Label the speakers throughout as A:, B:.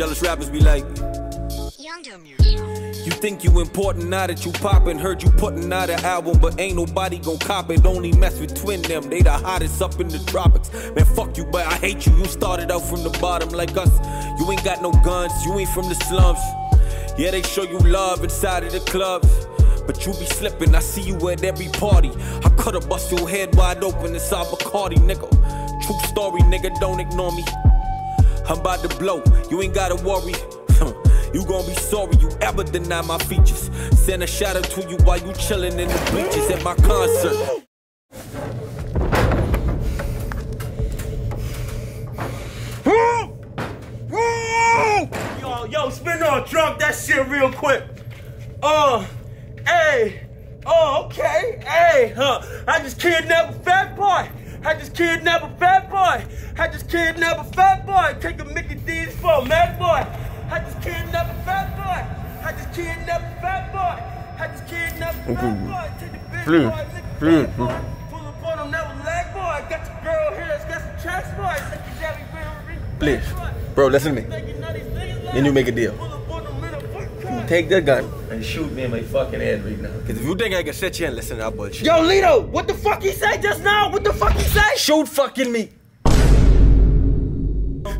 A: Jealous rappers be like, You think you important now that you poppin'? Heard you putting out an album, but ain't nobody gon' cop it. Only mess with Twindem, they the hottest up in the tropics. Man, fuck you, but I hate you. You started out from the bottom like us. You ain't got no guns, you ain't from the slums. Yeah, they show you love inside of the clubs. But you be slipping, I see you at every party. I coulda bust your head wide open inside Bacardi, nigga. True story, nigga, don't ignore me. I'm about to blow, you ain't gotta worry. you gon' be sorry you ever deny my features. Send a shout out to you while you chillin' in the bleachers at my concert.
B: Yo, yo, spin on drunk that shit real quick. Uh, hey, oh, okay, hey, huh? I just kidnapped a fat boy. I just kidnapped a fat boy. I just kidnapped a fat boy. Take a Mickey D's for a mad boy. I just kidnapped a fat boy. I just kidnapped a fat boy. I just kidnapped a fat boy. Take the big boy, lick the
C: please.
B: boy. Pull up on him, never leg boy. Got your girl here, got some chest boy. Take Jabby Bill,
C: Please. Bro, listen to me. Then you make a deal. Take the gun and shoot me in my fucking head right now.
A: Cause if you think I can sit here and listen to that bullshit,
B: Yo, Lito, what the fuck he say just now? What the fuck he say?
C: Shoot fucking me.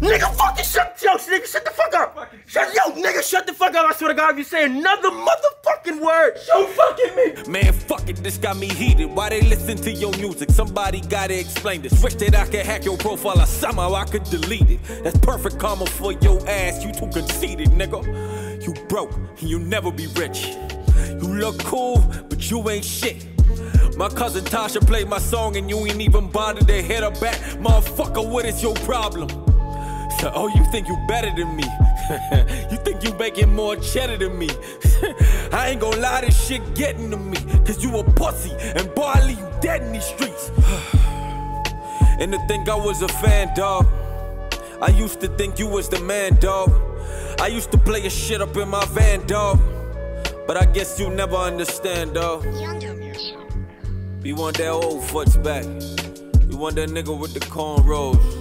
B: Nigga, fucking shut, yo, nigga, shut the fuck up. Shut, yo, nigga, shut the fuck up. I swear to God, if you say another motherfucking word, show fucking me.
A: Man, fuck it, this got me heated. Why they listen to your music? Somebody gotta explain this. Wish that I could hack your profile or somehow I could delete it. That's perfect karma for your ass. You too conceited, nigga. You broke, and you never be rich. You look cool, but you ain't shit. My cousin Tasha played my song and you ain't even bothered to hit her back. Motherfucker, what is your problem? Oh, you think you better than me? you think you making more cheddar than me? I ain't gonna lie, this shit getting to me. Cause you a pussy, and boy, I leave you dead in these streets. and to think I was a fan, dog. I used to think you was the man, dog. I used to play your shit up in my van, dog. But I guess you never understand, dog. We want that old foots back. We want that nigga with the cornrows.